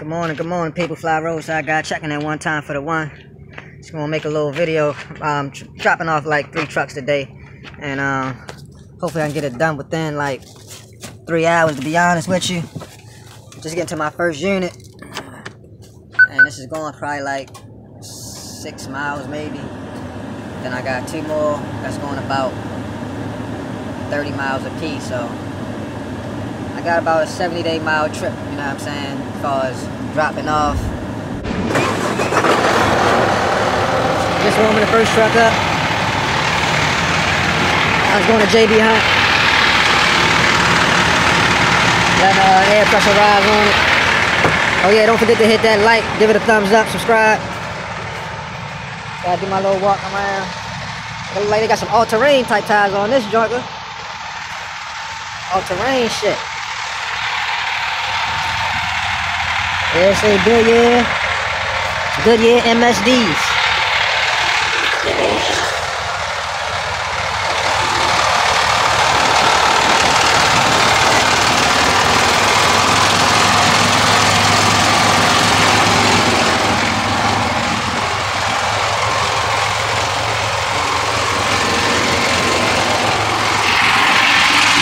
Good morning, good morning, people. Fly Roadside guy checking in one time for the one. Just gonna make a little video, um, dropping off like three trucks today, and uh, hopefully I can get it done within like three hours. To be honest with you, just getting to my first unit, and this is going probably like six miles maybe. Then I got two more that's going about 30 miles a piece, so I got about a 70 day mile trip, you know what I'm saying, as far as dropping off. Just warming the first truck up. I was going to JB Hunt. Letting uh, air pressure rise on it. Oh yeah, don't forget to hit that like, give it a thumbs up, subscribe. Gotta do my little walk around. Look like they got some all-terrain type tires on this joker. All-terrain shit. Yeah, say Goodyear. Goodyear MSDs.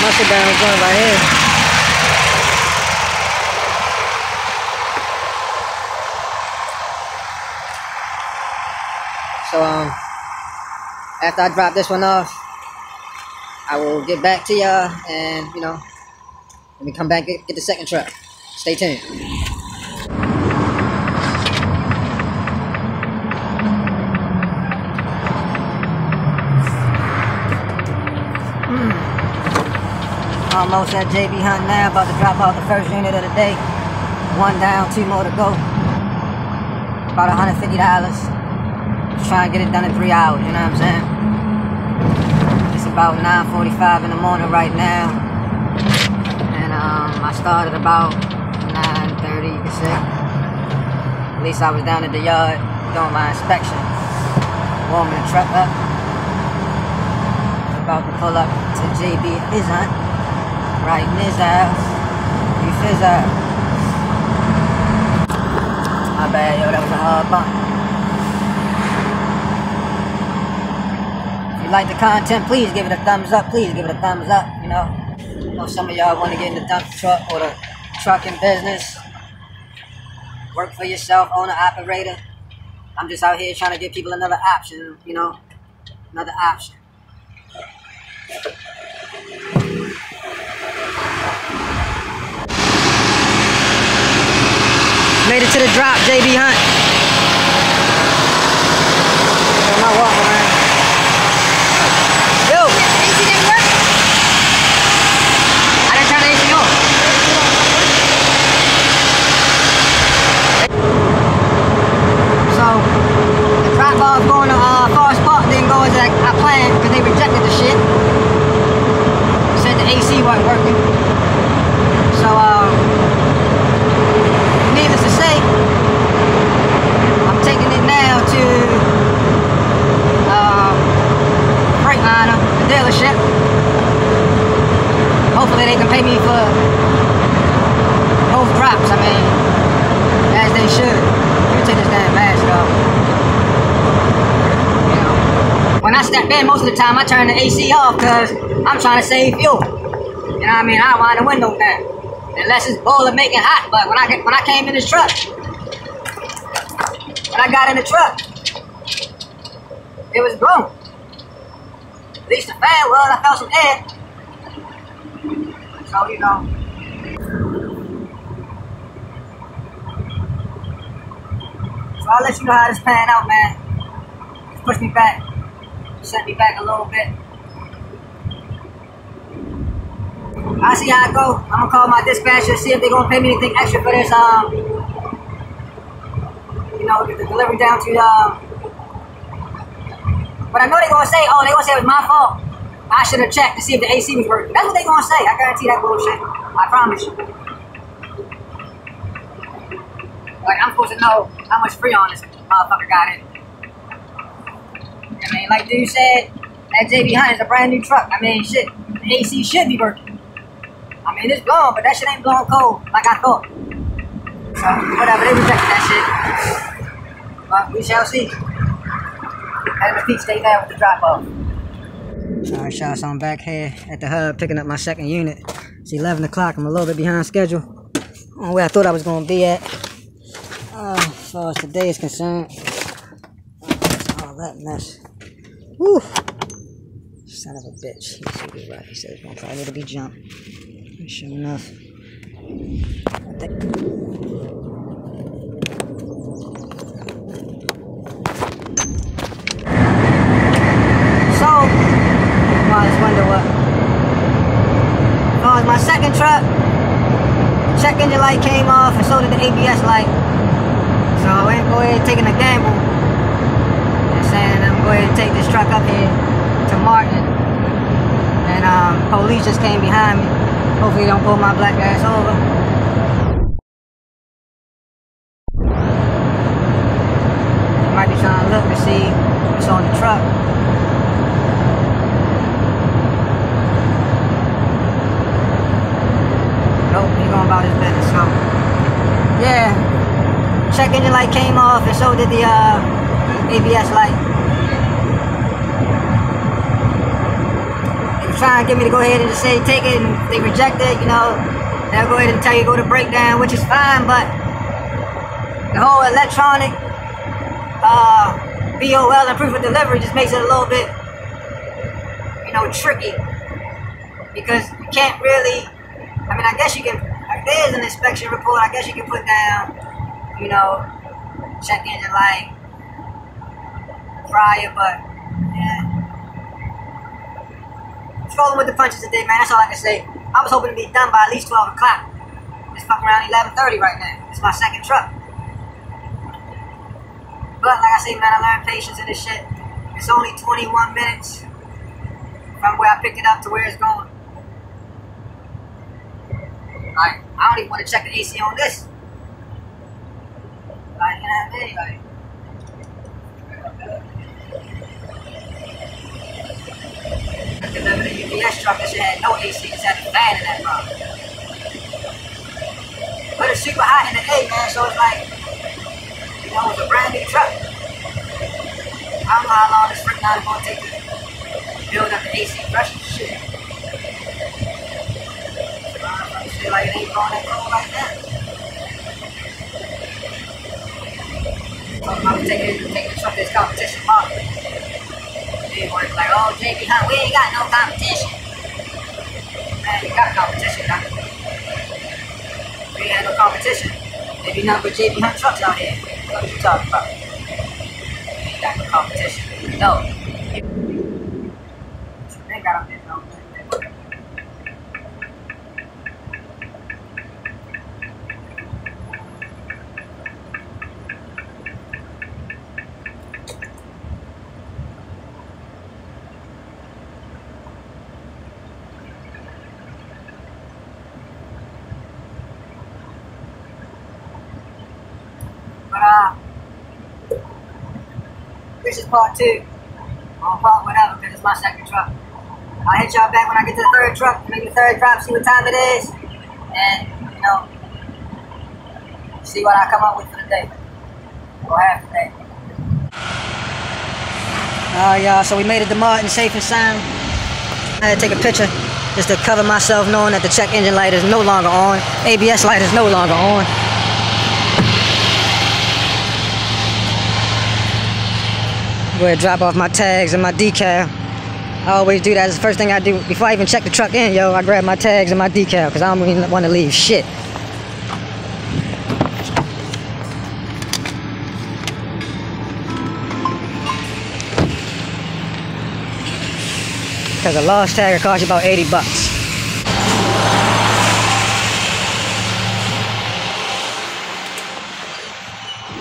Must have been going right here. So um, after I drop this one off, I will get back to y'all and you know, let me come back get, get the second truck. Stay tuned. Hmm. Almost at JB Hunt now, about to drop off the first unit of the day. One down, two more to go. About $150 trying to get it done in three hours, you know what I'm saying? About 9.45 in the morning right now. And um, I started about 9.30, you. At least I was down at the yard doing my inspection. Warming the truck up. About to pull up to JB hunt. Right in his house. You fizz. My bad, yo, that was a hard bump. You like the content, please give it a thumbs up. Please give it a thumbs up. You know, you know some of y'all want to get in the dump truck or the trucking business. Work for yourself, owner, operator. I'm just out here trying to give people another option. You know, another option. Made it to the drop, JB Hunt. my walk around. Yo! AC didn't work? I didn't turn the AC on. So, the drop off going to uh, Forest Park didn't go as I, I planned because they rejected the shit. Said wasn't working. So, uh, needless to say, I'm taking it now to um, Freightliner, the dealership. Hopefully they can pay me for both drops. I mean, as they should. Me take this damn mask off. When I step in, most of the time I turn the AC off because I'm trying to save fuel. Know what I mean? I wind the window down. Unless it's boiler making hot. But when I get, when I came in this truck, when I got in the truck, it was blown. At least the fan was, I felt some air. So, you know. So I'll let you know how this pan out, man. Push me back. Set me back a little bit. I see how it go. I'm gonna call my dispatcher, see if they're gonna pay me anything extra for this, um, you know, delivery down to, um, but I know they're gonna say, oh, they're gonna say it was my fault. I should have checked to see if the AC was working. That's what they're gonna say. I guarantee that bullshit. I promise you. Like I'm supposed to know how much freon this motherfucker got in. I mean, like dude said, that JB Hunt is a brand new truck. I mean, shit, the AC should be working. I mean, it's blowing, but that shit ain't blowing cold like I thought. So, whatever, they rejected that shit. But we shall see. And the feet stay there with the drop off. Alright, y'all, so I'm back here at the hub picking up my second unit. It's 11 o'clock. I'm a little bit behind schedule on where I thought I was going to be at. Uh, as far as today is concerned, all that mess. Woo! Son of a bitch. Let's see this right. He to probably need to be jumped. I think. So, you always wonder what. Oh, my second truck. Check engine light came off, and so did the ABS light. So I ain't go ahead taking a gamble. And saying I'm going to take this truck up here to Marten. And um, police just came behind me. Hopefully, don't pull my black ass over. Might be trying to look to see what's on the truck. Nope, he going about his business. So, yeah, check engine light came off, and so did the uh, ABS light. They were trying to get me to go ahead and just say take it, and they reject it. You know, they'll go ahead and tell you go to breakdown, which is fine, but the whole electronic uh, BOL and proof of delivery just makes it a little bit, you know, tricky because you can't really. I mean, I guess you can. There's an inspection report, I guess you can put down, you know, check engine light, prior, but yeah. Strolling with the punches today, man. That's all I can say. I was hoping to be done by at least 12 o'clock. It's fucking around 11:30 right now. It's my second truck. But like I say, man, I learned patience in this shit. It's only 21 minutes from where I picked it up to where it's going. Like, I don't even want to check the AC on this. Like, you know what I mean? Like, a UPS truck that shit had no AC, just had a fan in that mug. But it's super hot in the day, man, so it's like, you know, it's a brand new truck. I don't know how long this freaking out is gonna take to build up the AC pressure shit. Uh, I feel like it ain't going that cold like that. So I'm taking, taking the truck to this competition They were like, oh, JB Hunt, we ain't got no competition. Man, you got competition, huh? We ain't had no competition. There be nothing but JB Hunt trucks out here. What are you talking about? We ain't got no competition. No. This is part two. Or part whatever, because it's my second truck. I'll hit y'all back when I get to the third truck, make the third drop, see what time it is, and you know, see what I come up with for the day or half the day. Alright, y'all. So we made it to Marten safe and sound. I had to take a picture just to cover myself, knowing that the check engine light is no longer on, ABS light is no longer on. Go ahead, drop off my tags and my decal. I always do that. It's the first thing I do before I even check the truck in, yo. I grab my tags and my decal because I don't even want to leave shit. Because a lost tag will cost you about 80 bucks.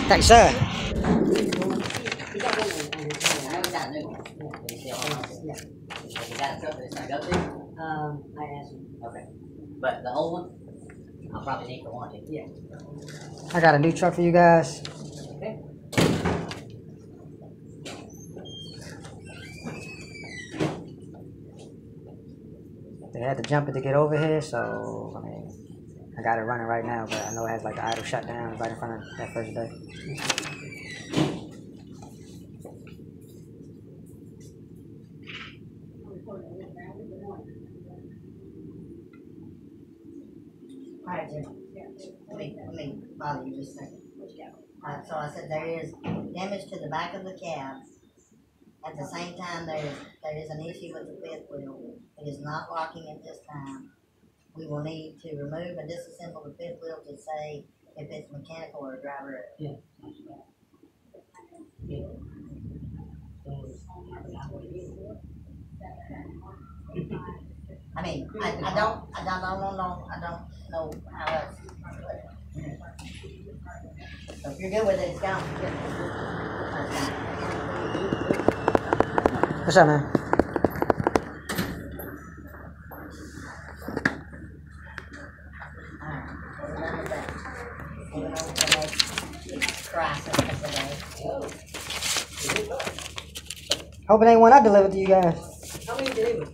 Thanks, sir. Um, I asked him. Okay. But the old one, I'll probably need for warranty. Yeah. I got a new truck for you guys. Okay. They had to jump it to get over here, so I mean, I got it running right now, but I know it has like the idle shutdown right in front of that first day. Jim. Let me, let me bother you just a second. Uh, so I said there is damage to the back of the cab. At the same time, there is, there is an issue with the fifth wheel. It is not locking at this time. We will need to remove and disassemble the fifth wheel to say if it's mechanical or driver. Yeah. Yeah. I mean, I, I don't, I don't, I don't know, I don't know how else. So if you're good with it, it's gone. What's up, man? Alright, so done with that. Moving on to the next crisis of the day. Hope it ain't one I delivered to you guys. How many delivered?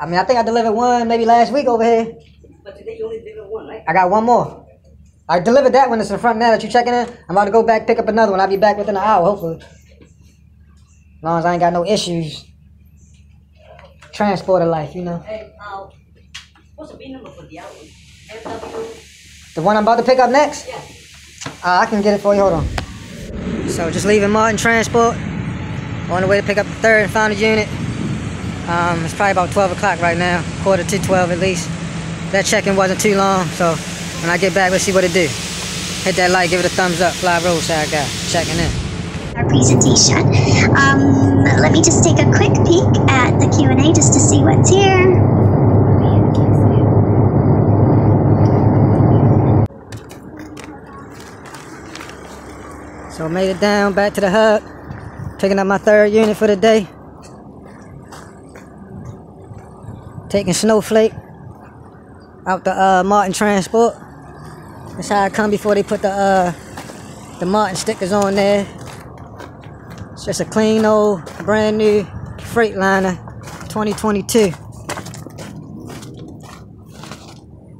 I mean, I think I delivered one maybe last week over here. But today you only delivered one, right? I got one more. I delivered that one. It's in front now that you checking in. I'm about to go back pick up another one. I'll be back within an hour, hopefully. As long as I ain't got no issues. Transporter life, you know. Hey, uh, what's the B number for the other one? FW? The one I'm about to pick up next? Yeah. Uh, I can get it for you. Hold on. So just leaving Marten Transport. On the way to pick up the third and final unit. Um, it's probably about 12 o'clock right now. Quarter to 12 at least. That check-in wasn't too long, so when I get back, let's see what it do. Hit that like, give it a thumbs up. Fly Roadside guy, checking in. our presentation. Um, let me just take a quick peek at the Q&A just to see what's here. So I made it down back to the hub. Picking up my third unit for the day. Taking Snowflake out the uh, Marten Transport. That's how I come before they put the uh, the Marten stickers on there. It's just a clean old brand new Freightliner 2022.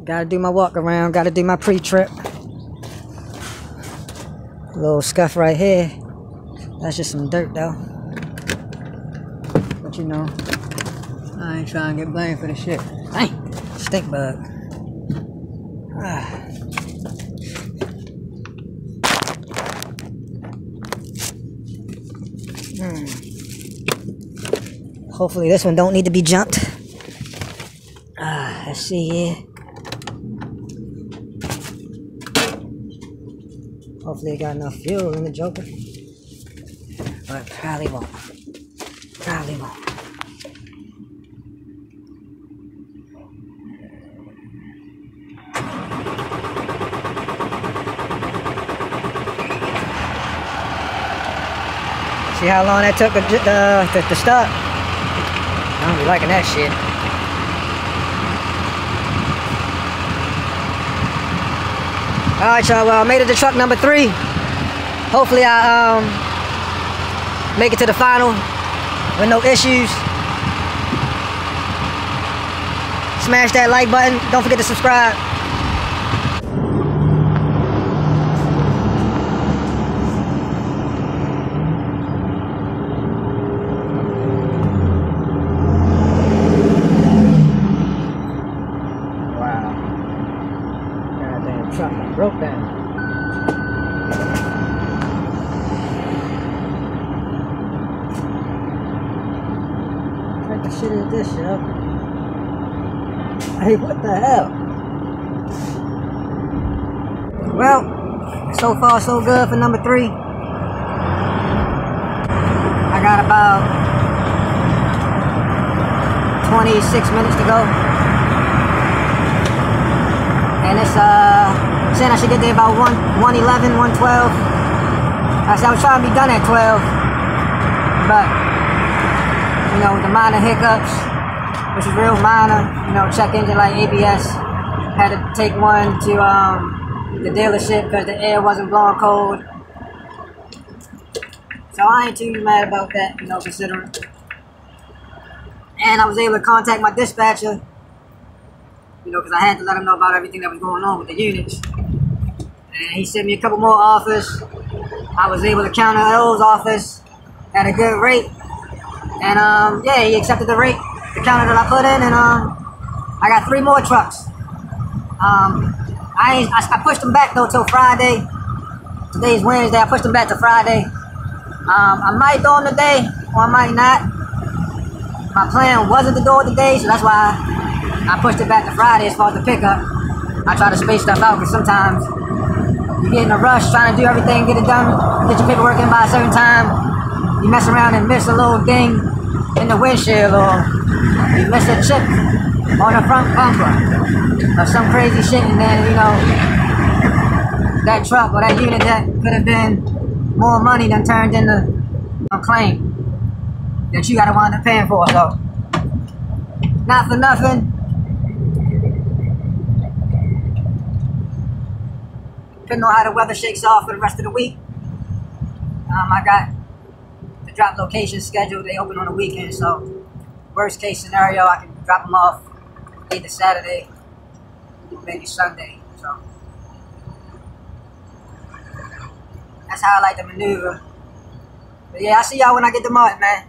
Gotta do my walk around, gotta do my pre-trip. Little scuff right here. That's just some dirt though. But you know, I ain't trying to get blamed for the shit. Dang, stink bug. Ah. Hmm. Hopefully this one don't need to be jumped. Ah, let's see here. Hopefully it got enough fuel in the Joker. But probably won't. Probably won't. See how long that took to, uh, to, to start? I don't be liking that shit. Alright y'all, well I made it to truck number three. Hopefully I um make it to the final with no issues. Smash that like button. Don't forget to subscribe. What the hell? Well, so far so good for number three. I got about 26 minutes to go. And it's uh saying I should get there about 1 111, 112. I said I was trying to be done at 12. But you know, the minor hiccups, which is real minor, you know, check engine light ABS. Had to take one to um, the dealership because the air wasn't blowing cold. So I ain't too mad about that, you know, considering. And I was able to contact my dispatcher you know, because I had to let him know about everything that was going on with the units. And he sent me a couple more offers. I was able to counter those offers at a good rate. And um, yeah, he accepted the rate, counter that I put in, and um, I got three more trucks. Um, I, I I pushed them back though till Friday. Today's Wednesday. I pushed them back to Friday. Um, I might do them today, or I might not. My plan wasn't to do it today, so that's why I pushed it back to Friday as far as the pickup. I try to space stuff out because sometimes you get in a rush trying to do everything, get it done, get your paperwork in by a certain time. You mess around and miss a little ding in the windshield, or you miss a chip on the front bumper, or some crazy shit, and then you know that truck or that unit that could have been more money than turned into a claim that you gotta wind up paying for. So, not for nothing. Depending on how the weather shakes off for the rest of the week. Um, I got the drop location scheduled. They open on the weekend, so worst case scenario, I can drop them off either Saturday, maybe Sunday. So that's how I like to maneuver. But yeah, I'll see y'all when I get the mud, man.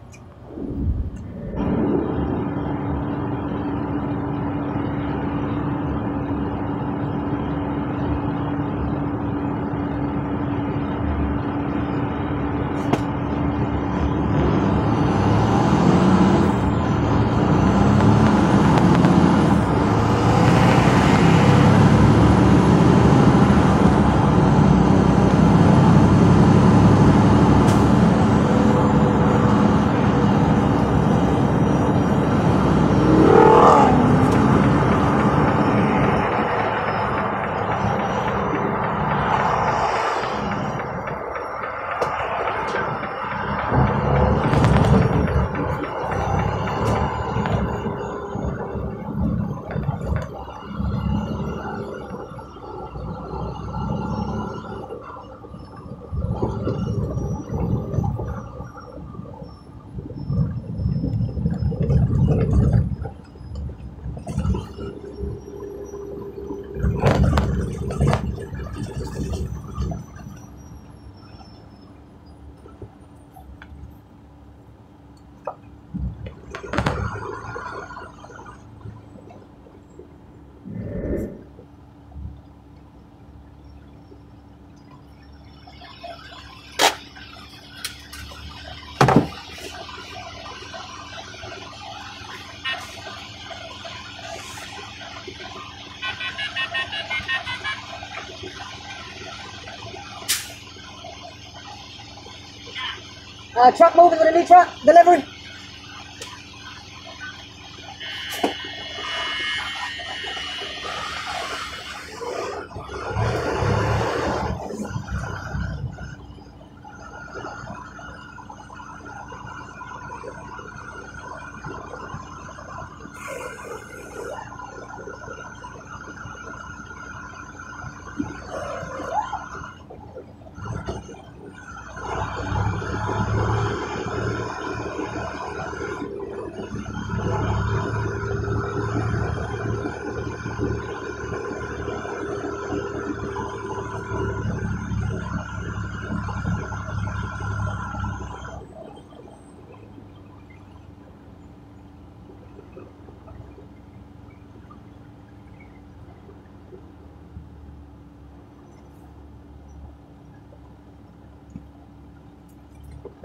Uh, truck moving with a new truck delivery.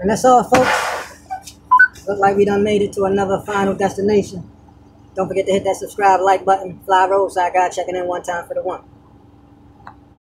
And that's all, folks. Look like we done made it to another final destination. Don't forget to hit that subscribe, like button. Fly Roadside Guy checking in one time for the one.